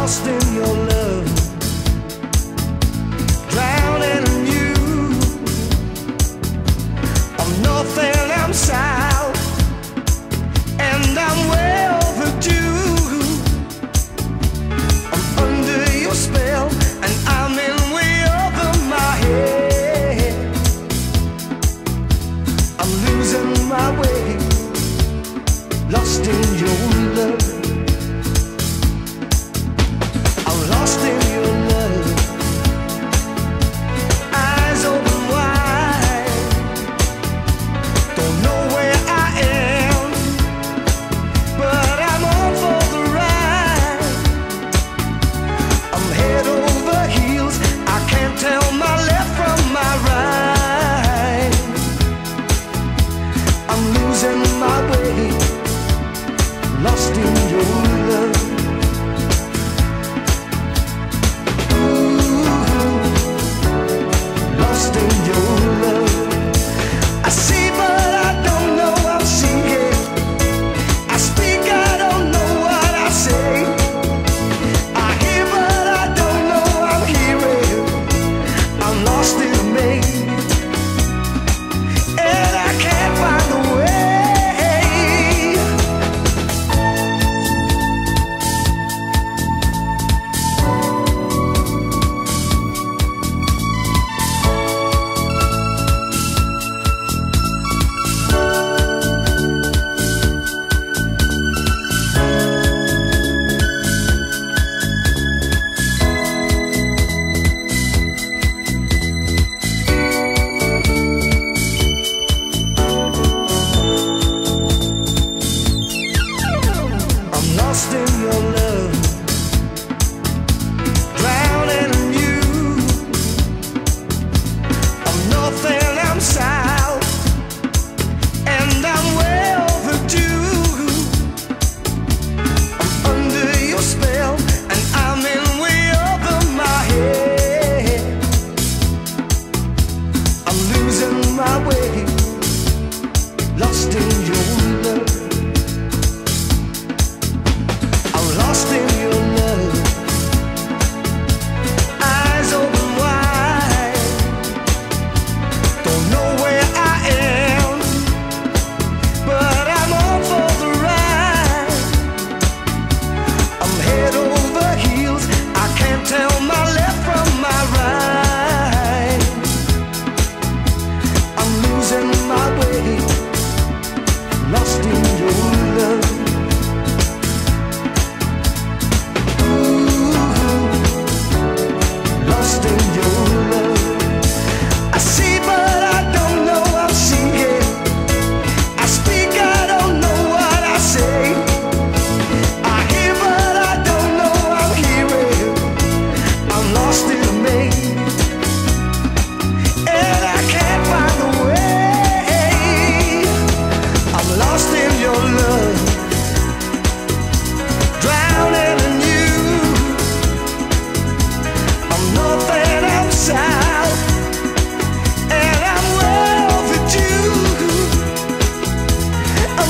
lost in your love,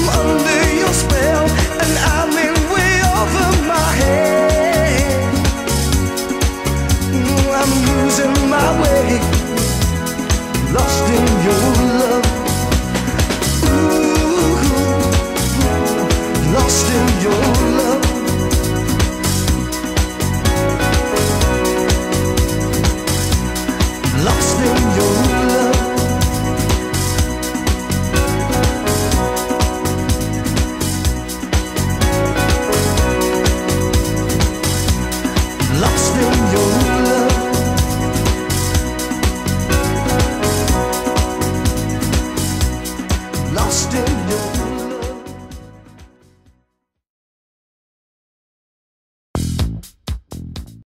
I'm under your spell,